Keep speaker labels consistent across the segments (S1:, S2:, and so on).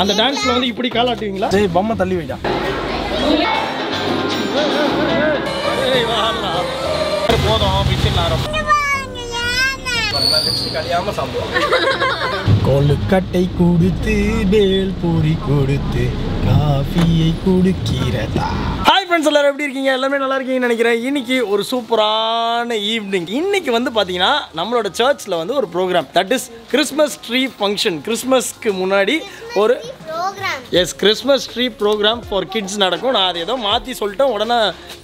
S1: அந்த டான்ஸ்ல வந்து இப்படி காலாட்டுவீங்களா? சரி பொம்மை தள்ளி வைடா. போதும் மிஷின் ஆரம்பம். கொழுக்கட்டை கொடுத்து பேல் பூரி கொடுத்து காஃபியை குடுக்கிறதா? ஃப்ரெண்ட்ஸ் எல்லாரும் எப்படி இருக்கீங்க? எல்லாமே நல்லா இருக்கீங்கன்னு நினைக்கிறேன். இன்னைக்கு ஒரு சூப்பரான ஈவினிங் இன்னைக்கு வந்து பார்த்தீங்கன்னா நம்மளோட சர்ச்சில் வந்து ஒரு programme that is Christmas tree function கிறிஸ்மஸ்க்கு முன்னாடி ஒரு S Christmas tree programme for kids நடக்கும். நான் அதை ஏதோ மாற்றி சொல்லிட்டேன். உடனே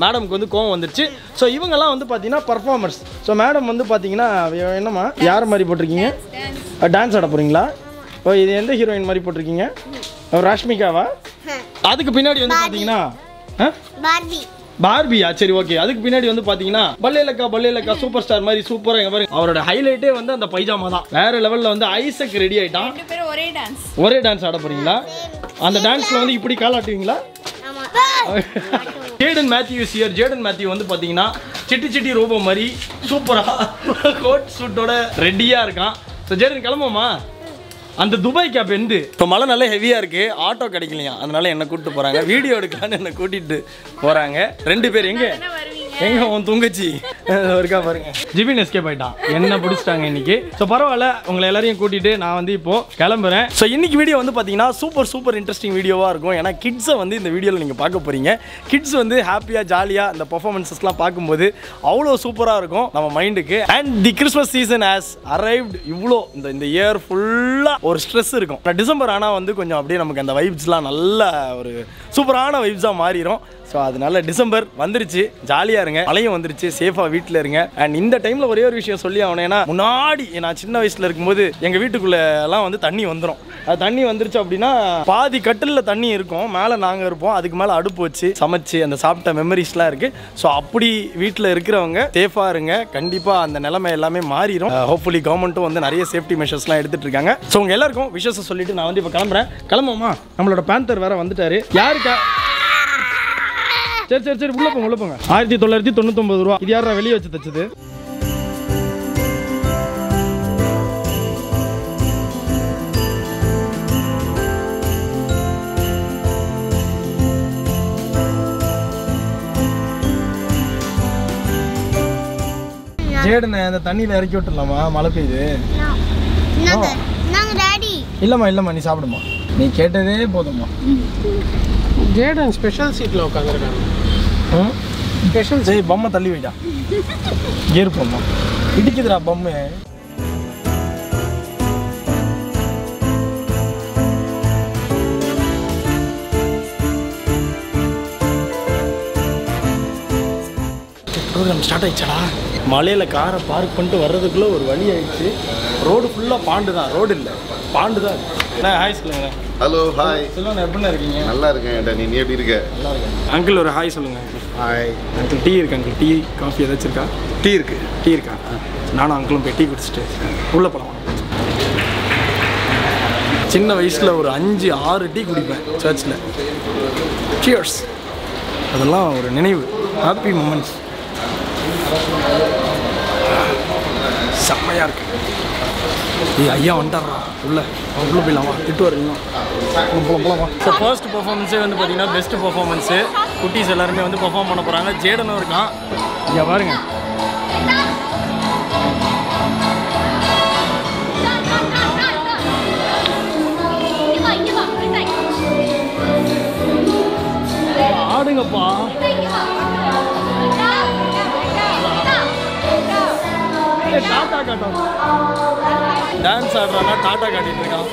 S1: மேடம்க்கு வந்து கோவம் வந்துருச்சு. ஸோ இவங்கெல்லாம் வந்து பார்த்தீங்கன்னா பர்ஃபார்மர்ஸ் ஸோ மேடம் வந்து பார்த்தீங்கன்னா என்னம்மா? யார் மாதிரி போட்டிருக்கீங்க? டான்ஸ் ஆட போகிறீங்களா ஓ இது எந்த ஹீரோயின் மாதிரி போட்டிருக்கீங்க? ராஷ்மிகாவா? அதுக்கு பின்னாடி வந்து பார்த்தீங்கன்னா பார்பியா? சரி ஓகே அதுக்கு பின்னாடி வந்து பாத்தீங்கன்னா பல்லேலக்கா பல்லேலக்கா சூப்பர் ஸ்டார் மாதிரி சூப்பரா இங்க பாருங்க. அவரோட ஹைலைட்டே வந்து அந்த பைஜாமா தான். வேற லெவல்ல வந்து ஐசக் ரெடி ஆயிட்டான்.
S2: ரெண்டு பேரும் ஒரே டான்ஸ்
S1: ஒரே டான்ஸ் ஆட போறீங்களா? அந்த டான்ஸ்ல வந்து இப்படி காலாட்டுவீங்களா
S3: ஆமா.
S1: Jaden Matthews year Jaden Matthew வந்து பாத்தீங்கன்னா சிட்டி சிட்டி ரூபம் மாதிரி சூப்பரா கோட் சூட்டோட ரெடியா இருக்கான். ஸோ ஜேடன் கிளம்புமா அந்த துபாய் கேப் எந்து? இப்போ மழை நல்லா ஹெவியாக இருக்கு. ஆட்டோ கிடைக்கலையா? அதனால என்ன கூட்டிட்டு போறாங்க. வீடியோ எடுக்கலான்னு என்ன கூட்டிட்டு போறாங்க. ரெண்டு பேர் எங்க? எங்க உன் தூங்கச்சி? இருக்கா பாருங்க. ஜிபின் எஸ்கேப் ஆயிட்டான். என்ன பிடிச்சிட்டாங்க இன்னைக்கு. ஸோ பரவாயில்ல உங்களை எல்லாரையும் கூட்டிட்டு நான் வந்து இப்போ கிளம்புறேன். ஸோ இன்னைக்கு வீடியோ வந்து பார்த்தீங்கன்னா சூப்பர் சூப்பர் இன்ட்ரெஸ்டிங் வீடியோவாக இருக்கும். ஏன்னா கிட்ஸை வந்து இந்த வீடியோவில் நீங்கள் பார்க்க போறீங்க. கிட்ஸ் வந்து ஹாப்பியாக ஜாலியாக இந்த பர்ஃபார்மன்ஸஸ்லாம் பார்க்கும்போது அவ்வளோ சூப்பராக இருக்கும் நம்ம மைண்டுக்கு and the Christmas season has arrived இவ்வளோ இந்த இந்த இயர் ஃபுல்லாக ஒரு ஸ்ட்ரெஸ் இருக்கும். டிசம்பர் ஆனால் வந்து கொஞ்சம் அப்படியே நமக்கு அந்த வைப்ஸ்லாம் நல்ல ஒரு சூப்பரான வைப்ஸாக மாறிடும் ஸோ அதனால டிசம்பர் வந்துருச்சு. ஜாலியாக இருங்க. மழையும் வந்துருச்சு. சேஃபாக வீட்டில் இருங்க. அண்ட் இந்த டைமில் ஒரே ஒரு விஷயம் சொல்லி ஆகணும். முன்னாடி நான் சின்ன வயசில் இருக்கும்போது எங்கள் வீட்டுக்குள்ளெல்லாம் வந்து தண்ணி வந்துடும் அது தண்ணி வந்துருச்சு அப்படின்னா பாதி கட்டிலில் தண்ணி இருக்கும். மேலே நாங்கள் இருப்போம். அதுக்கு மேலே அடுப்பு வச்சு சமைச்சு அந்த சாப்பிட்ட மெமரிஸ்லாம் இருக்குது ஸோ அப்படி வீட்டில் இருக்கிறவங்க சேஃபாக இருங்க. கண்டிப்பாக அந்த நிலைமை எல்லாமே மாறிடும் ஹோப்ஃபுல்லி கவர்மெண்ட்டும் வந்து நிறைய சேஃப்டி மெஷர்ஸ்லாம் எடுத்துட்டு இருக்காங்க. ஸோ உங்கள் எல்லாருக்கும் விஷயத்தை சொல்லிட்டு நான் வந்து இப்போ கிளம்புறேன். கிளம்புமா நம்மளோட பேந்தர் வேற வந்துட்டாரு. யாருக்கா? சரி சரி சரி உள்ள போங்க உள்ள போங்க. ஆயிரத்தி தொள்ளாயிரத்தி தொண்ணூத்தொன்பது ரூபா. இது யாரா வெளியே வச்சு தச்சது? ஜேடுண்ணே அந்த தண்ணியில் இறக்கி விட்டுலாமா மழை பெய்யுது.
S3: நாங்க நாங்க டாடி
S1: இல்லைம்மா இல்லைம்மா நீ சாப்பிடுமா. நீ கேட்டதே போதும்மா.
S4: ஜேடன் ஸ்பெஷல் சீட்டில் உட்காந்துருக்காங்க
S1: ஸ்பெஷல் சரி பொம்மை தள்ளி வைடா. கியர் பொம்மை இடிக்குதுடா பொம்மை. ப்ரோக்ராம் ஸ்டார்ட் ஆயிடுச்சாடா? மலையில் காரை பார்க் பண்ணிட்டு வர்றதுக்குள்ளே ஒரு வழி ஆயிடுச்சு. ரோடு ஃபுல்லாக பாண்டு தான் ரோடு இல்லை. பாண்டு தான் ஹாய் சொல்லுங்க
S5: ஹலோ ஹாய்
S1: சொல்லுங்க எப்படி இருக்கீங்க?
S5: நல்லா இருக்கேன் டனி நீ எப்படி இருக்க?
S1: நல்லா இருக்கேன். அங்கிள் ஒரு ஹாய் சொல்லுங்க.
S5: ஹாய்
S1: அங்கிள் டீ இருக்கு அங்கிள் டீ காஃபி ஏதாச்சும் இருக்கா?
S5: டீ இருக்கு.
S1: டீ இருக்கா? நானும் அங்கிளும் போய் டீ குடிச்சிட்டு உள்ளே போகலாம் சின்ன வயசில் ஒரு அஞ்சு ஆறு டீ குடிப்பேன் சர்ச்சில் சியர்ஸ் அதெல்லாம் ஒரு நினைவு. ஹாப்பி மூமெண்ட்ஸ் செம்மையாக இருக்கு. ஏய் ஐயா வந்துட்டாரா உள்ளே. அவன் உள்ள போயிடலாமா. திட்டு வரீங்களா போகலாம் போகலாமா ஸோ ஃபர்ஸ்ட் பர்ஃபார்மன்ஸே வந்து பார்த்தீங்கன்னா பெஸ்ட் பர்ஃபார்மன்ஸு குட்டீஸ் எல்லாருமே வந்து பர்ஃபார்ம் பண்ண போகிறாங்க ஜேடனும் இருக்கான். ஐயா பாருங்க. ஆடுங்கப்பா. ஏய், டாட்டா காட்டும் டான்ஸ் ஆடுறானா டாட்டா காட்டிட்டு இருக்கான்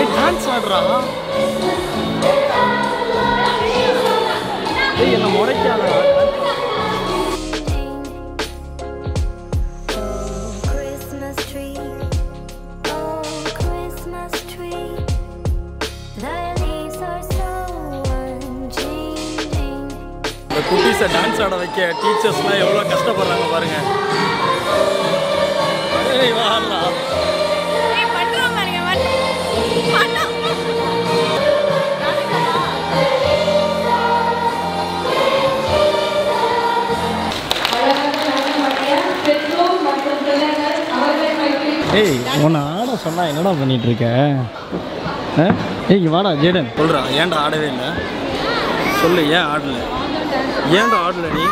S1: ஏய் டான்ஸ் ஆடுறான் ஏய் என்ன முறைக்காத
S6: Christmas tree, oh Christmas tree, the leaves are so unchanging.
S1: இந்த குட்டீஸை டான்ஸ் ஆட வைக்க டீச்சர்ஸ்லாம் எவ்வளோ கஷ்டப்படுறாங்க பாருங்க ஏய்
S2: ஏய்
S1: உன்னை ஆட சொன்னா என்னடா பண்ணிட்டு இருக்க ஏய் வாடா ஜேடன். சொல்கிறா ஏன்டா ஆடவே இல்லை? சொல்லு ஏன் ஆடல? ஏன்டா ஆடல நீ?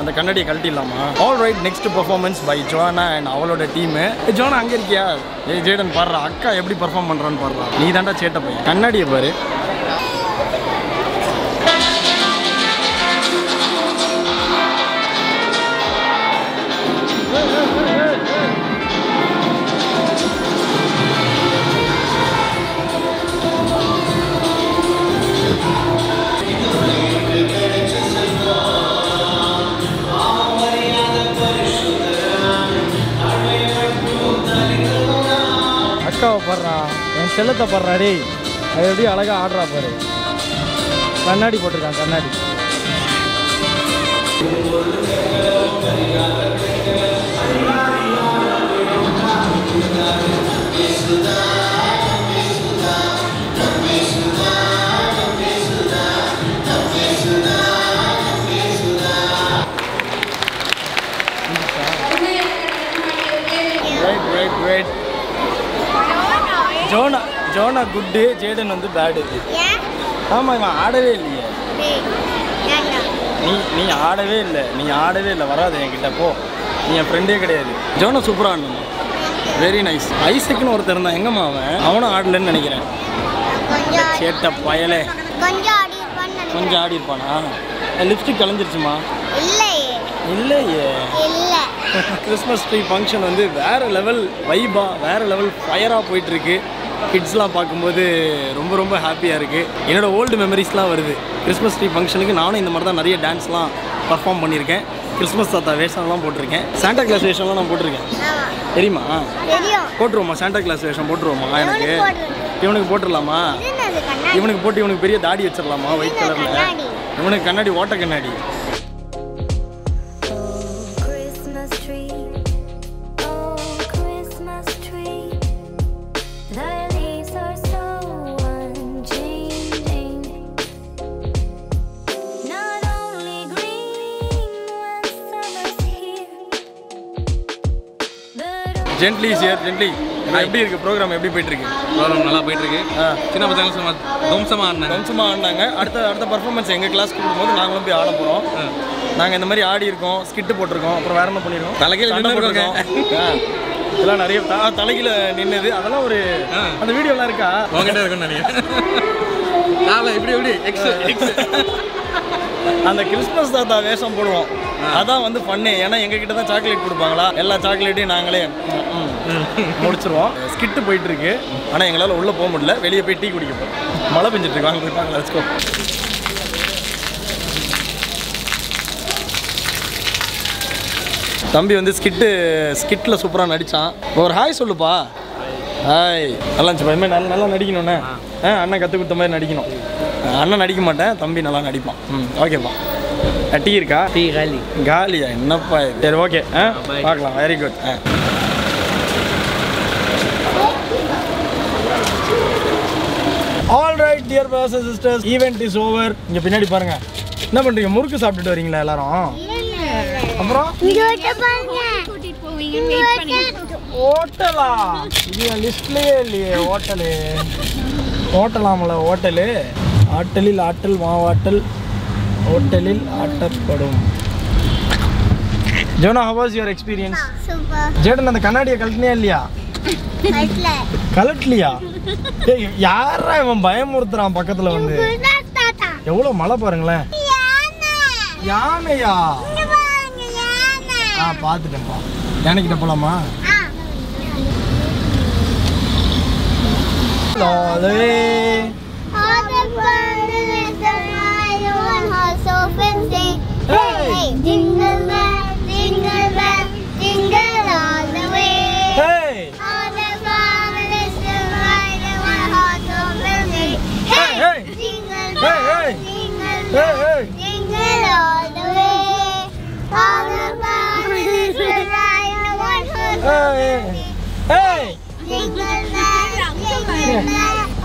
S1: அந்த கண்ணாடியை கழட்டிடலாமா? All right next performance by Jona and அவளோட டீமு ஜோனா அங்கே இருக்கியா? ஏய் ஜேடன் பாடுறா அக்கா எப்படி பர்ஃபார்ம் பண்ணுறான்னு பாடுறா நீ தாண்டா சேட்டை பையன். கண்ணாடியை பாரு. செல்லத்தை அது எப்படி அழகாக ஆடுறா பாரு. கண்ணாடி போட்டிருக்கான் கண்ணாடி. ரைட் ஜோனா குட்டு ஜேடன் வந்து பேடு ஆமாம் இவன் ஆடவே இல்லையே. நீ நீ ஆடவே இல்லை நீ ஆடவே இல்லை வராது என்கிட்ட போ. நீ என் ஃப்ரெண்டே கிடையாது. ஜோனா சூப்பராக ஆடணும் வெரி நைஸ் ஐசக்குன்னு ஒருத்தர் இருந்தான். எங்கம்மா அவன்? அவனும் ஆடலன்னு நினைக்கிறேன். சேட்ட பயலே.
S3: கொஞ்சம் ஆடி
S1: இருப்பானா? லிப்ஸ்டிக் கலைஞ்சிருச்சுமா?
S3: இல்லையே.
S1: இல்லையே.
S3: இல்லை.
S1: கிறிஸ்மஸ் ட்ரீ ஃபங்க்ஷன் வந்து வேற லெவல் வைபா வேற லெவல் ஃபயராக போயிட்டு இருக்கு. கிட்ஸ்லாம் பார்க்கும்போது ரொம்ப ரொம்ப ஹாப்பியாக இருக்குது என்னோட ஓல்டு மெமரிஸ்லாம் வருது. கிறிஸ்மஸ் ட்ரீ ஃபங்க்ஷனுக்கு நானும் இந்த மாதிரி தான் நிறைய டான்ஸ்லாம் பர்ஃபார்ம் பண்ணியிருக்கேன். கிறிஸ்மஸ் தாத்தா வேஷம்லாம் போட்டிருக்கேன். சாண்டா கிளாஸ் வேஷம்லாம் நான் போட்டிருக்கேன். தெரியுமா? போட்டுருவோமா? சாண்டா கிளாஸ் வேஷம் போட்டுருவோமா எனக்கு?
S3: இவனுக்கு
S1: போட்டுடலாமா இவனுக்கு போட்டு இவனுக்கு பெரிய தாடி வச்சிடலாமா? ஒயிட் கலரில். இவனுக்கு கண்ணாடி ஓட்ட கண்ணாடி. ஜென்ட்லி சியர் ஜென்ட்லி எப்படி இருக்கு ப்ரோக்ராம் எப்படி போயிட்டு இருக்கு
S7: ப்ரோக்ராம் நல்லா போயிட்டு இருக்கு. சின்ன பசங்க சும்மா தம்சமாக ஆடினாங்க
S1: வம்சமாக ஆடினாங்க. அடுத்த அடுத்த பர்ஃபார்மன்ஸ் எங்கள் கிளாஸ் கூப்பிடும்போது நாங்களும் போய் ஆட போகிறோம் நாங்கள் இந்த மாதிரி ஆடி இருக்கோம் ஸ்கிட்டு போட்டிருக்கோம். அப்புறம் வேற என்ன
S7: நின்னு இருக்கோங்க.
S1: போட்டிருக்கோம். இதெல்லாம் நிறைய த- தலைகீழ நின்னது. அதெல்லாம் ஒரு. அந்த வீடியோலாம் இருக்கா?
S7: உங்ககிட்ட இருக்குன்னு நினைக்கிறேன். நாளை இப்படி இப்படி எக்ஸ் எக்ஸ்
S1: அந்த கிறிஸ்மஸ் தாத்தா வேஷம் போடுவோம் அதான் வந்து பண்ணு ஏன்னா எங்க கிட்ட தான் சாக்லேட் கொடுப்பாங்களா? எல்லா சாக்லேட்டையும் நாங்களே முடிச்சிருவோம். ஸ்கிட்டு போயிட்டு இருக்கு ஆனால் எங்களால் உள்ளே போக முடியல. வெளியே போய் டீ குடிக்க போகிறோம் மழை பெஞ்சிட்டு இருக்கு. வாங்க போய் தம்பி வந்து ஸ்கிட்டு ஸ்கிட்டில் சூப்பராக நடித்தான் ஒரு ஹாய் சொல்லுப்பா. ஹாய் நல்லா இருந்துச்சு நல்லா நல்லா நடிக்கணுண்ணே ஆ. அண்ணன் கற்றுக் கொடுத்த மாதிரி நடிக்கணும். அண்ணன் நடிக்க மாட்டேன் தம்பி நல்லா நடிப்பான். ம் ஓகேப்பா. டீ இருக்கா?
S4: டீ காலி.
S1: காலியா? என்னப்பா சரி ஓகே. ஆ பார்க்கலாம். Very good ah all right dear brothers sisters event is over இங்கே பின்னாடி பாருங்க. என்ன பண்ணுறீங்க முறுக்கு சாப்பிட்டுட்டு வரீங்களா எல்லாரும்? அப்புறம்? ஹோட்டலா இது லிஸ்ட்லேயே இல்லையே ஹோட்டலு ஹோட்டலாமல ஹோட்டலு ஆட்டலில் ஆட்டல் மாவாட்டல் ஹோட்டலில் ஆட்டப்படும் Jonah how's your
S3: experience
S1: Jaden அந்த கண்ணாடியை கழட்டினியா இல்லையா? ஏய் யாரா இவன் பயமுறுத்துறான் பக்கத்துல வந்து? எவ்வளவு மழை பாருங்களேன்.
S3: யானை.
S1: யானையா? ஆ பார்த்துட்டேன்ப்பா. யானைக்கிட்ட போலாமா?
S3: ஆ.
S1: All the
S3: fun is the night one horse open. Hey, hey, jingle bell, jingle bell, jingle all the way.
S1: Hey!
S3: All the fun is the night one horse open. Hey,
S1: hey.
S3: jingle
S1: Hey,
S3: bell,
S1: hey.
S3: jingle
S1: Hey,
S3: bell,
S1: hey.
S3: jingle all the way. All the fun is the night one horse
S1: Hey! Hey!
S3: jingle bell, jingle bell.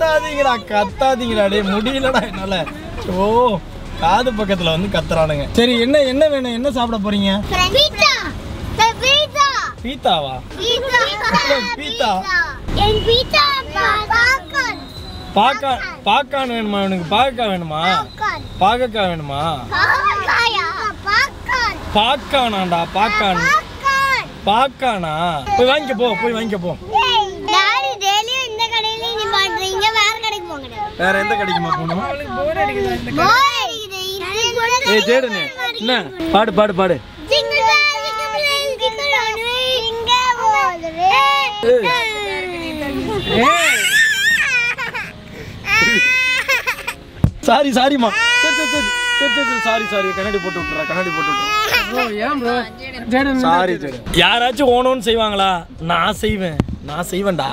S1: கத்தாதீங்கடா கத்தாதீங்கடா. டேய் முடியலடா என்னால. ஓ காது பக்கத்துல வந்து கத்துறானுங்க. சரி என்ன என்ன வேணும்? என்ன சாப்பிட போறீங்க! பீத்தாவா?
S3: பாக்கன்.
S1: பாக்கா பாக்கான். வேணுமா உனக்கு பாக்கா வேணுமா?
S3: பாக்கன்.
S1: பாகக்கா வேணுமா? பாக்கானாண்டா பாக்கான்.
S3: பாக்கன்.
S1: பாக்கானா? போய் வாங்கிக்க போ போய் வாங்கிக்க போ
S3: டாடி டெய்லியும் இந்த கடையில நீ பண்றீங்க வேற கடைக்கு போங்க
S1: வேற எந்த கடைக்குமா போகணும்? ஏய் ஜேடனு என்ன? பாடு பாடு பாடு. சாரி சாரிம்மா. சரி சரி கண்ணாடி போட்டு விட்டுறா கண்ணாடி போட்டு விட்டுறா சாரி சரி யாராச்சும் ஓணும்னு செய்வாங்களா? நான் செய்வேன். நான் செய்வேன்டா.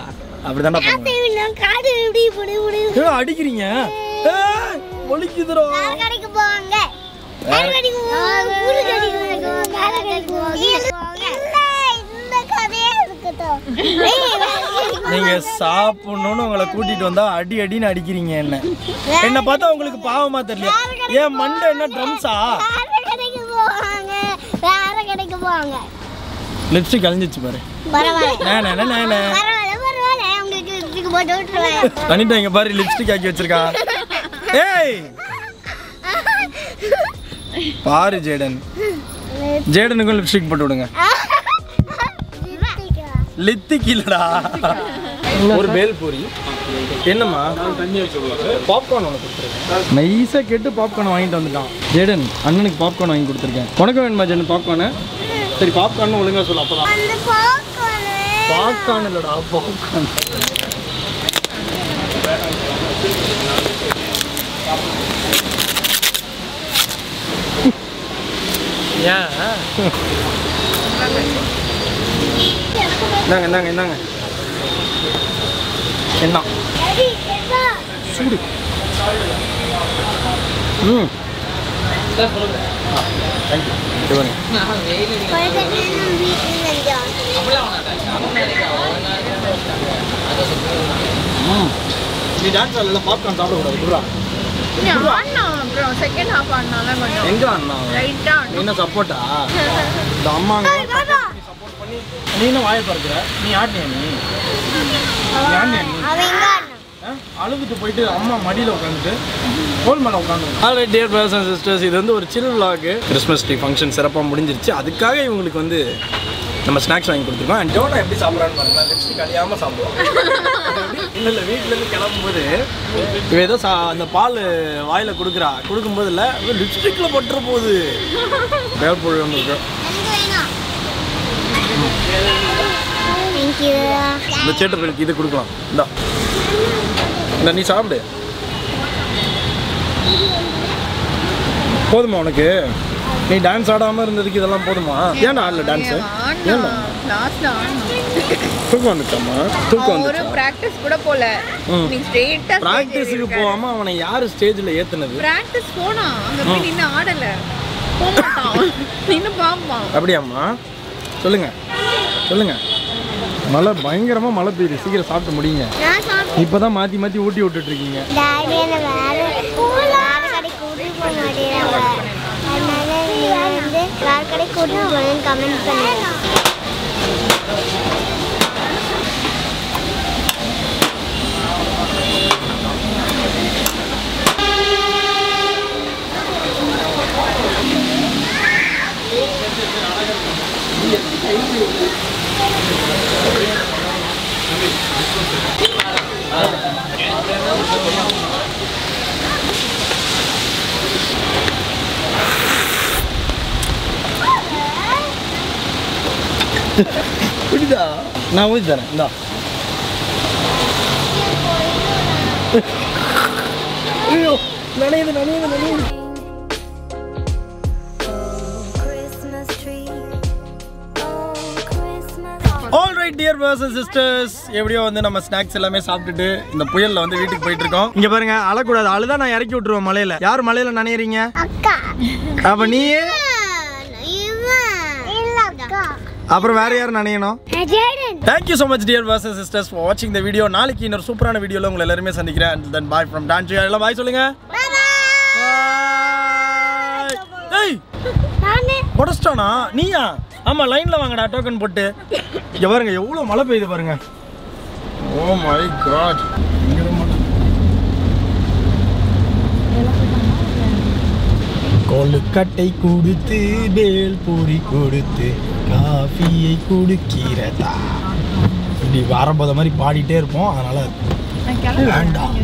S1: அப்படிதான்டா பண்ணுவேன். அடிக்கிறீங்க? ஏய், வலிக்குதுடா.
S3: கடைக்கு போவாங்க? வேற கடைக்கு போவாங்க ஊரு கடைக்கு போவாங்க? வேற கடைக்கு போவாங்க? இல்ல இந்த கதையே இருக்கட்டும். ஏய், வேற கடைக்கு
S1: நீங்க சாப்பிடணும்னு உங்களை கூட்டிட்டு வந்தா அடி அடின்னு அடிக்கிறீங்க என்ன? என்ன பார்த்தா உங்களுக்கு பாவமா தெரியல. ஏன் மண்டை என்ன ட்ரம்ஸா?
S3: வேற கடைக்கு போவாங்க? வேற கடைக்கு போவாங்க?
S1: லிப்ஸ்டிக் கழிஞ்சிச்சு பாரு
S3: பரவாயில்ல
S1: நே, நே, நே, நே, நே.
S3: பரவாயில்ல பரவாயில்ல லிப்ஸ்டிக் போட்டு விட்டுருவேன்
S1: இங்க பாரு லிப்ஸ்டிக் ஆக்கி வச்சிருக்கா ஏய்! பாரு ஜேடன். ஜேடனுக்கும் லிப்ஸ்டிக் போட்டு விடுங்க. லித்திக் இல்லடா. ஒரு பேல் பூரி. என்னம்மா? பாப்கார்ன் ஒன்று கொடுத்துருக்கேன். நைஸாக கேட்டு பாப்கார்ன் வாங்கிட்டு வந்துட்டான். ஜேடன் அண்ணனுக்கு பாப்கார்ன் வாங்கி கொடுத்துருக்கேன். உனக்கு வேணுமா ஜேடன் பாப்கார்னு சரி பாப்கார்ன் ஒழுங்கா சொல்லு அப்பதான்.
S3: பாப்கார்ன்
S1: இல்லடா பாப்கார்ன் ஏன் இந்தாங்க இந்தாங்க இந்தாங்க என்ன சூடு ம் தேங்க்யூ ம் நீ டான்ஸ் ஆடல பாப்கார்ன் சாப்பிடக்கூடாது குடுறா
S2: ஆடினா அப்புறம் செகண்ட் ஹாஃப் ஆடினால கொஞ்சம்
S1: எங்க அண்ணா
S2: லைட்டா
S1: நீ என்ன சப்போர்ட்டா இந்த அம்மாங்க சப்போர்ட் பண்ணி நீ என்ன வாயை பார்க்குற நீ ஆடினியா நீ? அழுதுட்டு போயிட்டு அம்மா மடியில் உட்காந்துட்டு தோல் மேலே உட்காந்து all right dear brothers and sisters இது வந்து ஒரு chill vlog. Christmas tree function சிறப்பாக முடிஞ்சிருச்சு. அதுக்காக இவங்களுக்கு வந்து நம்ம ஸ்நாக்ஸ் வாங்கி கொடுத்துருக்கோம். அண்ட் ஜோனா எப்படி சாப்பிட்றான்னு பாருங்க லிப்ஸ்டிக் அழியாமல் சாப்பிடுவோம். இல்லை இல்லை வீட்டிலேருந்து கிளம்பும்போது இவ ஏதோ சா அந்த பால் வாயில் கொடுக்குறா. கொடுக்கும்போது இல்லை லிப்ஸ்டிக்கில் பட்டுற போகுது. வேர்பொழு வந்துருக்கு. இந்த சேட்டர்களுக்கு இது கொடுக்கலாம். இந்தா. இந்த நீ சாப்பிடு. போதுமா உனக்கு? நீ டான்ஸ் ஆடாம இருந்ததுக்கு இதெல்லாம் போதுமா? ஏன்டா ஆடல டான்ஸ்
S2: லாஸ்ட்ல
S1: தூக்கம் வந்துச்சாமா தூக்கம்
S2: ஒரு பிராக்டிஸ் கூட போல. நீ
S1: ப்ராக்டிஸுக்கு போகாம அவனை யாரு ஸ்டேஜ்ல ஏத்துனது?
S2: பிராக்டிஸ் போனா அங்க போய் நின்னு ஆடல. போக மாட்டான். நின்னு பாப்பான்.
S1: அப்படியாம்மா? சொல்லுங்க. சொல்லுங்க. மழை பயங்கரமா மழை பெய்யுது. சீக்கிரம் சாப்பிட்டு முடியுங்க. இப்பதான் மாத்தி மாத்தி ஊட்டி விட்டுட்டு இருக்கீங்க.
S3: Daddy என்னை வேற வேற
S1: நான் ஊற்றி தரேன் இந்தா ஐயோ நனையுது டியர் சிஸ்டர்ஸ் எப்படியோ வந்து நம்ம ஸ்நாக்ஸ் எல்லாமே சாப்பிட்டுட்டு இந்த புயல்ல வந்து வீட்டுக்கு போயிட்டு இருக்கோம் இங்க பாருங்க அழக்கூடாது. அழுதான் நான் இறக்கி விட்டுருவேன் மலையில. யார் மலையில
S3: நினைறீங்க
S1: அப்ப நீ அப்புறம் வேற யார்
S3: Jaden
S1: thank you so much dear and sisters for வாட்சிங் இந்த வீடியோ நாளைக்கு இன்னொரு சூப்பரான வீடியோல உங்களை எல்லாருமே சந்திக்கிறேன். And then bye from dance எல்லாம் பாய் சொல்லுங்க. Bye. ஏய்
S3: நானே.
S1: உடச்சிட்டானா நீயா? ஆமா லைன்ல வாங்கடா டோக்கன் போட்டு. இங்க பாருங்க எவ்வளவு மழை பெய்யுது பாருங்க. ஓ மை காட் கொழுக்கட்டை கொடுத்து பேல் பூரி கொடுத்து காஃபியை குடுக்கிறதா? இப்படி வரம்போத மாதிரி பாடிட்டே இருப்போம். அதனால வேண்டாம்.